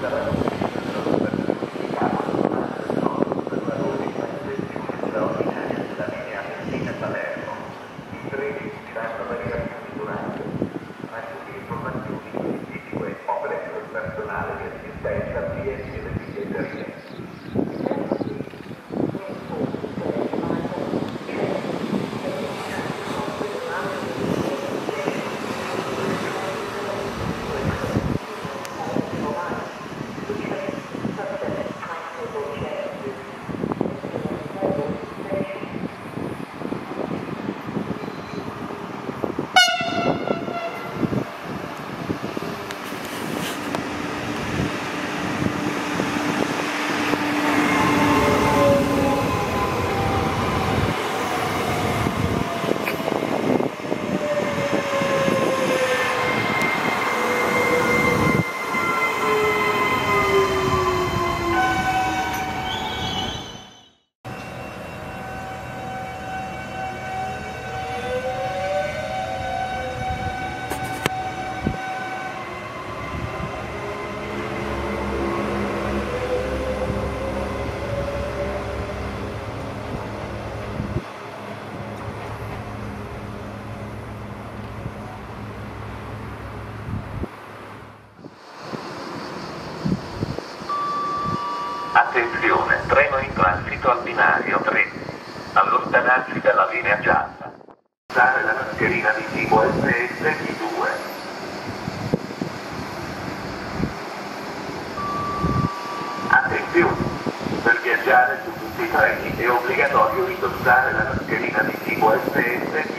terreno. Attenzione, treno in transito al binario 3. Allontanarsi dalla linea gialla. Usare la mascherina di tipo FFP2. Attenzione, per viaggiare su tutti i treni è obbligatorio indossare la mascherina di tipo FFP2.